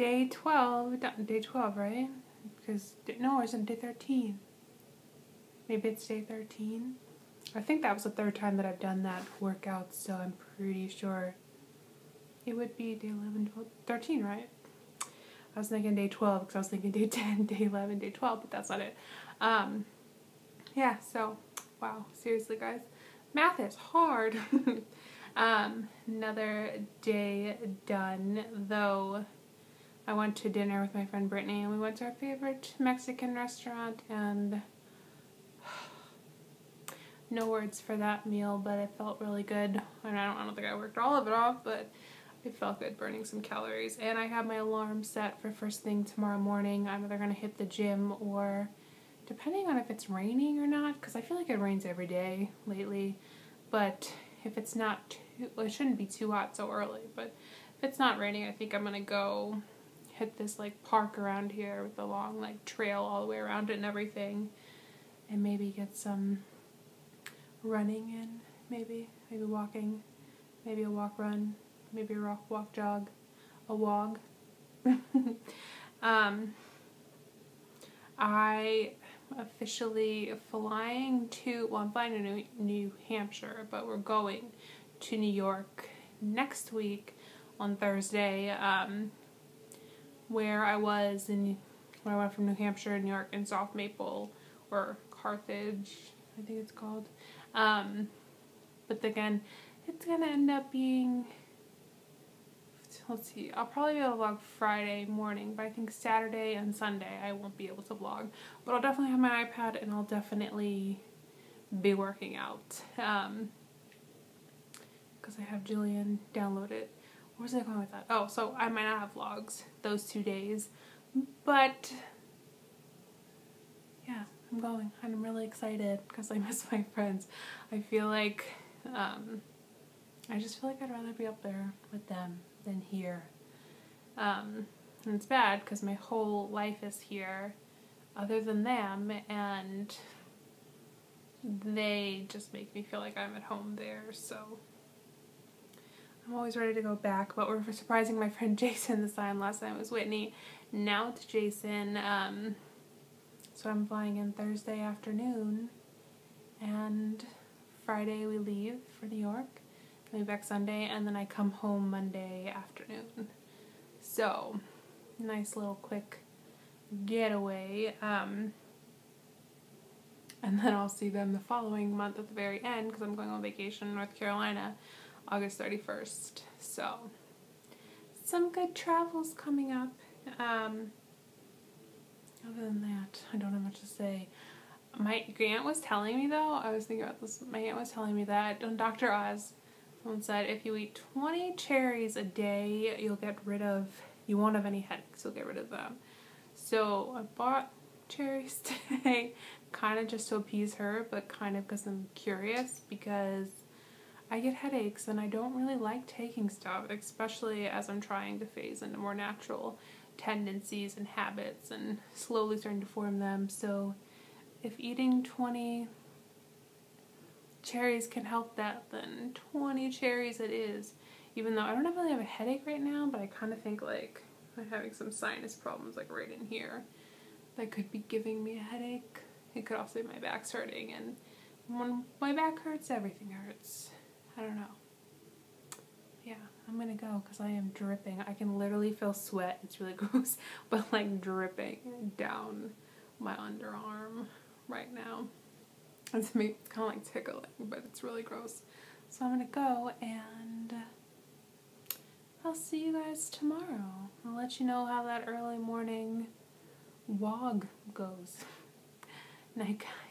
day 12, day 12, right? Because, no, it's on day 13. Maybe it's day 13. I think that was the third time that I've done that workout, so I'm pretty sure it would be day 11, 12, 13, right? I was thinking day 12 because I was thinking day 10, day 11, day 12, but that's not it. Um, yeah, so, wow, seriously, guys. Math is hard. um, another day done, though I went to dinner with my friend Brittany and we went to our favorite Mexican restaurant and no words for that meal, but it felt really good. And I don't, I don't think I worked all of it off, but it felt good burning some calories. And I have my alarm set for first thing tomorrow morning. I'm either going to hit the gym or depending on if it's raining or not, because I feel like it rains every day lately. But if it's not too, well, it shouldn't be too hot so early, but if it's not raining, I think I'm going to go hit this like park around here with a long like trail all the way around it and everything and maybe get some running in, maybe, maybe walking, maybe a walk run, maybe a walk walk jog, a wog. um, I officially flying to well I'm flying to New, New Hampshire, but we're going to New York next week on Thursday. Um, where I was in when I went from New Hampshire, to New York, and South Maple or Carthage, I think it's called. Um, but again, it's gonna end up being. Let's see. I'll probably be able to vlog Friday morning, but I think Saturday and Sunday I won't be able to vlog. But I'll definitely have my iPad, and I'll definitely be working out. Um, because I have Jillian download it. Was I going with that? Oh, so I might not have vlogs those two days, but yeah, I'm going. I'm really excited because I miss my friends. I feel like, um, I just feel like I'd rather be up there with them than here. Um, and it's bad because my whole life is here other than them and they just make me feel like I'm at home there, so I'm always ready to go back, but we're surprising my friend Jason this time. Last time it was Whitney. Now it's Jason. Um, so I'm flying in Thursday afternoon, and Friday we leave for New York. I'll back Sunday, and then I come home Monday afternoon. So, nice little quick getaway. Um, and then I'll see them the following month at the very end because I'm going on vacation in North Carolina. August 31st. So, some good travels coming up. Um, other than that, I don't have much to say. My aunt was telling me though, I was thinking about this, my aunt was telling me that on Dr. Oz, someone said if you eat 20 cherries a day, you'll get rid of, you won't have any headaches, you'll get rid of them. So I bought cherries today, kind of just to appease her, but kind of because I'm curious because I get headaches and I don't really like taking stuff, especially as I'm trying to phase into more natural tendencies and habits and slowly starting to form them. So if eating 20 cherries can help that, then 20 cherries it is. Even though I don't really have a headache right now, but I kind of think like I'm having some sinus problems like right in here that could be giving me a headache. It could also be my back's hurting and when my back hurts, everything hurts. I don't know. Yeah, I'm gonna go because I am dripping. I can literally feel sweat. It's really gross, but like dripping down my underarm right now. It's, me, kind of like tickling, but it's really gross. So I'm gonna go and I'll see you guys tomorrow. I'll let you know how that early morning wog goes. Night, guys.